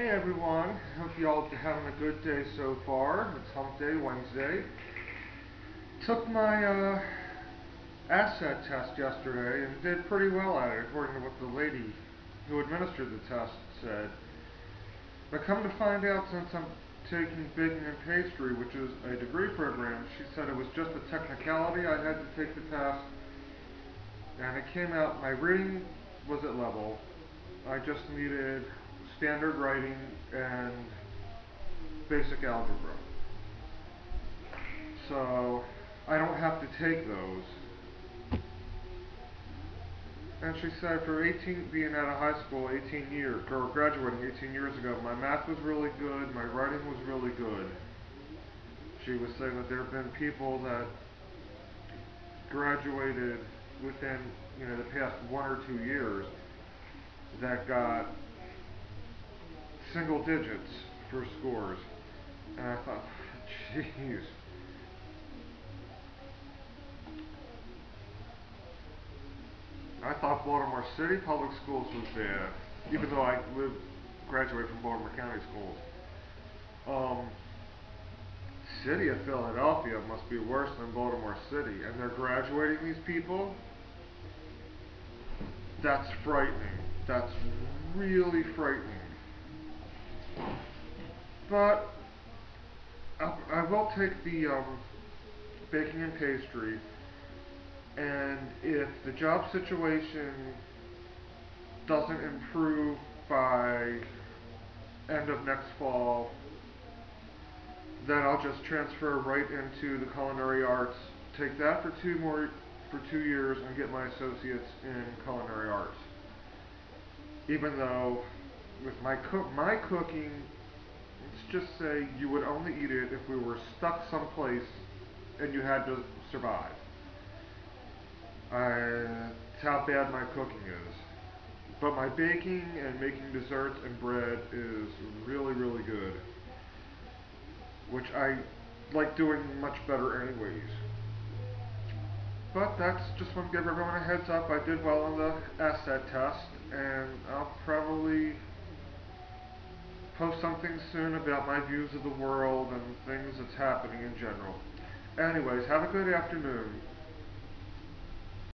Hey everyone, hope you all are having a good day so far. It's Hump Day, Wednesday. Took my uh, asset test yesterday and did pretty well at it, according to what the lady who administered the test said. But come to find out, since I'm taking baking and pastry, which is a degree program, she said it was just a technicality. I had to take the test, and it came out, my reading was at level. I just needed standard writing and basic algebra. So I don't have to take those. And she said for 18, being out of high school 18 years, or graduating 18 years ago, my math was really good, my writing was really good. She was saying that there have been people that graduated within, you know, the past one or two years that got single digits for scores. And I thought, jeez. I thought Baltimore City Public Schools was bad, even though I lived, graduated from Baltimore County Schools. Um, City of Philadelphia must be worse than Baltimore City, and they're graduating these people. That's frightening. That's really frightening. But I, will take the um, baking and pastry, and if the job situation doesn't improve by end of next fall, then I'll just transfer right into the culinary arts, take that for two more for two years, and get my associates in culinary arts. Even though with my cook my cooking just say you would only eat it if we were stuck someplace and you had to survive. Uh, it's how bad my cooking is. But my baking and making desserts and bread is really, really good. Which I like doing much better anyways. But that's just want to give everyone a heads up. I did well on the asset test, and I'll probably post something soon about my views of the world and things that's happening in general. Anyways, have a good afternoon.